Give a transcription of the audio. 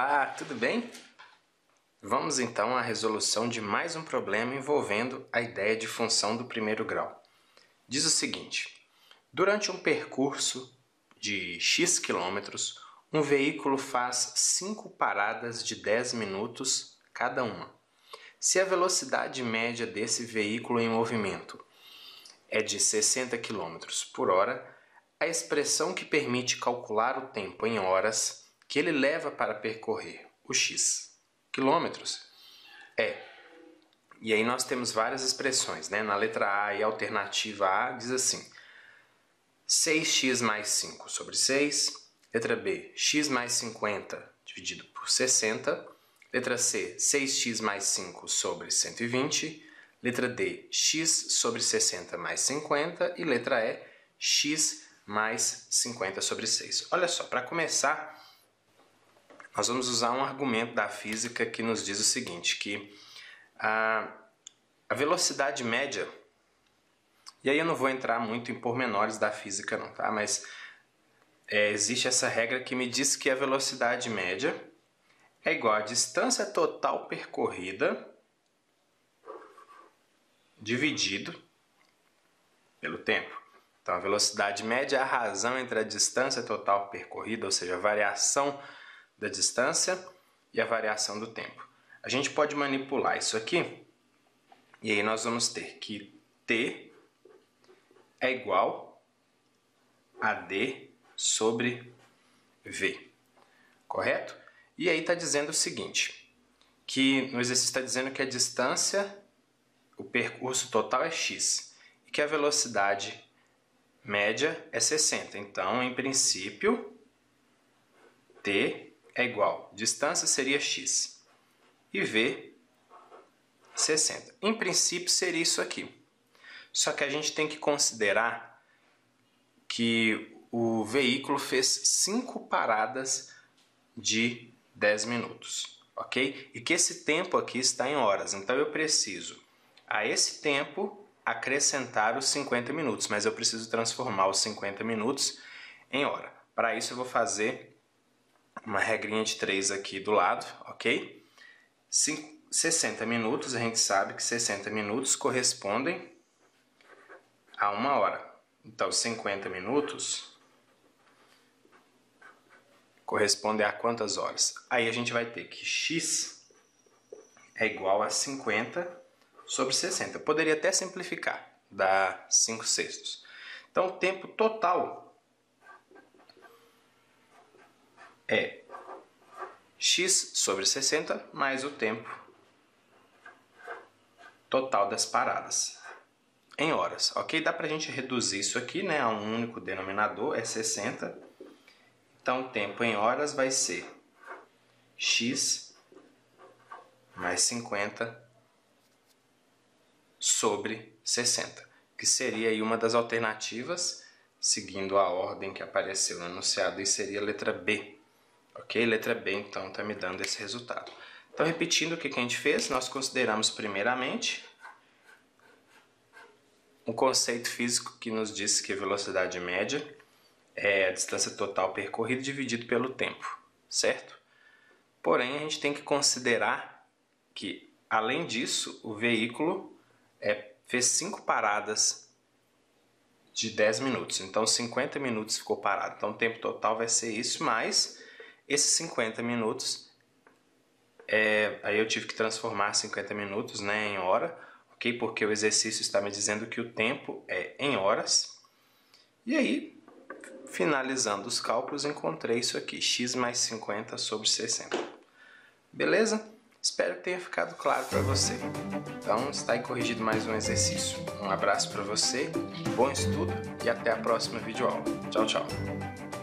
Olá, tudo bem? Vamos então à resolução de mais um problema envolvendo a ideia de função do primeiro grau. Diz o seguinte: durante um percurso de x quilômetros, um veículo faz cinco paradas de 10 minutos cada uma. Se a velocidade média desse veículo em movimento é de 60 km por hora, a expressão que permite calcular o tempo em horas que ele leva para percorrer o x quilômetros é. E aí nós temos várias expressões, né? Na letra A e alternativa A diz assim: 6x mais 5 sobre 6. Letra B, x mais 50 dividido por 60. Letra C, 6x mais 5 sobre 120. Letra D, x sobre 60 mais 50. E letra E, x mais 50 sobre 6. Olha só, para começar, nós vamos usar um argumento da física que nos diz o seguinte, que a, a velocidade média, e aí eu não vou entrar muito em pormenores da física não, tá? Mas é, existe essa regra que me diz que a velocidade média é igual à distância total percorrida dividido pelo tempo. Então, a velocidade média é a razão entre a distância total percorrida, ou seja, a variação da distância e a variação do tempo. A gente pode manipular isso aqui e aí nós vamos ter que T é igual a D sobre V, correto? E aí está dizendo o seguinte, que no exercício está dizendo que a distância, o percurso total é x e que a velocidade média é 60. Então, em princípio, T é igual, distância seria x, e v, 60. Em princípio seria isso aqui. Só que a gente tem que considerar que o veículo fez 5 paradas de 10 minutos, ok? E que esse tempo aqui está em horas, então eu preciso a esse tempo acrescentar os 50 minutos, mas eu preciso transformar os 50 minutos em hora. Para isso eu vou fazer uma regrinha de 3 aqui do lado, ok? 60 minutos, a gente sabe que 60 minutos correspondem a uma hora. Então, 50 minutos corresponde a quantas horas? Aí a gente vai ter que x é igual a 50 sobre 60. Eu poderia até simplificar, dá 5 sextos. Então, o tempo total é x sobre 60 mais o tempo total das paradas em horas, ok? Dá para a gente reduzir isso aqui né, a um único denominador, é 60. Então, o tempo em horas vai ser x mais 50 sobre 60, que seria aí uma das alternativas, seguindo a ordem que apareceu no enunciado, e seria a letra B. Ok? Letra B, então, está me dando esse resultado. Então, repetindo o que, a gente fez, nós consideramos primeiramente um conceito físico que nos diz que velocidade média é a distância total percorrida dividido pelo tempo, certo? Porém, a gente tem que considerar que, além disso, o veículo é, fez cinco paradas de 10 minutos. Então, 50 minutos ficou parado. Então, o tempo total vai ser isso, mais esses 50 minutos, é, aí eu tive que transformar 50 minutos né, em hora, ok? Porque o exercício está me dizendo que o tempo é em horas. E aí, finalizando os cálculos, encontrei isso aqui, x mais 50 sobre 60. Beleza? Espero que tenha ficado claro para você. Então, está aí corrigido mais um exercício. Um abraço para você, bom estudo e até a próxima videoaula. Tchau, tchau.